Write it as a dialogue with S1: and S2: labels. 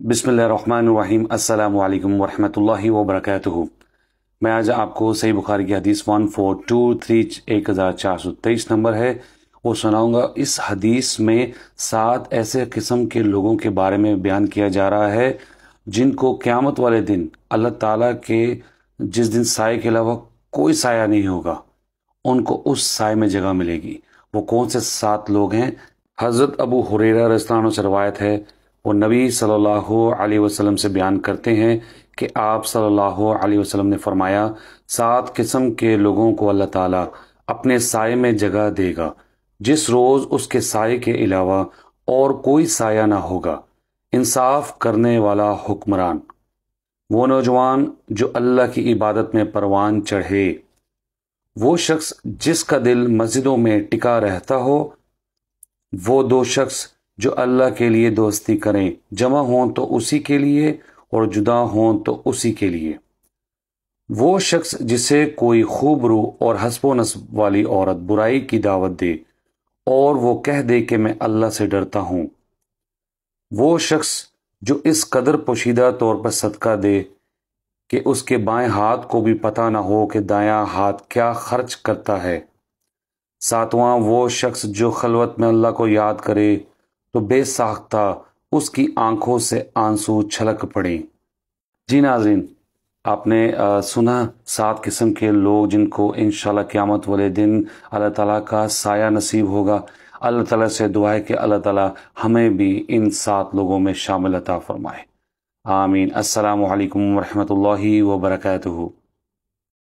S1: बिसमीम अल्लाम वरहमल वबरक मैं आज आपको सही बुखारी की हदीस वन फोर टू थ्री एक हज़ार चार सौ तेईस नंबर है। वो सुनाऊँगा। इस हदीस में सात ऐसे किस्म के लोगों के बारे में बयान किया जा रहा है, जिनको क़्यामत वाले दिन अल्लाह ताला के जिस दिन साय के अलावा कोई साया नहीं होगा, उनको उस साय में जगह मिलेगी। वो कौन से सात लोग हैं? हज़रत अबू हुरेरा रस्तानों से रवायत है वो नबी सल्लल्लाहु अलैहि वसल्लम से बयान करते हैं कि आप सल्लल्लाहु अलैहि वसल्लम ने फरमाया, सात किस्म के लोगों को अल्लाह ताला अपने साय में जगह देगा। जिस रोज़ उसके साय के अलावा और कोई साया ना होगा। इंसाफ करने वाला हुक्मरान। वो नौजवान जो अल्लाह की इबादत में परवान चढ़े। वो शख्स जिसका दिल मस्जिदों में टिका रहता हो, वो दो शख्स जो अल्लाह के लिए दोस्ती करें। जमा हों तो उसी के लिए और जुदा हों तो उसी के लिए। वो शख्स जिसे कोई खूब रू और हसबो नस्ब वाली औरत बुराई की दावत दे और वो कह दे कि मैं अल्लाह से डरता हूँ। वो शख्स जो इस कदर पोशीदा तौर पर सदका दे कि उसके बाएँ हाथ को भी पता ना हो कि दायां हाथ क्या खर्च करता है। सातवां वो शख्स जो खलवत में अल्लाह को याद करे तो बेसाख्ता उसकी आँखों से आँसू छलक पड़े। जी नाजरीन, आपने सुना सात किस्म के लोग जिनको इन क़्यामत वाले दिन अल्लाह ताला का साया नसीब होगा। अल्लाह ताला से दुआ है कि अल्लाह ताला हमें भी इन सात लोगों में शामिल अता फरमाए। आमीन। अस्सलाम वालेकुम रहमतुल्लाहि व बरकातहू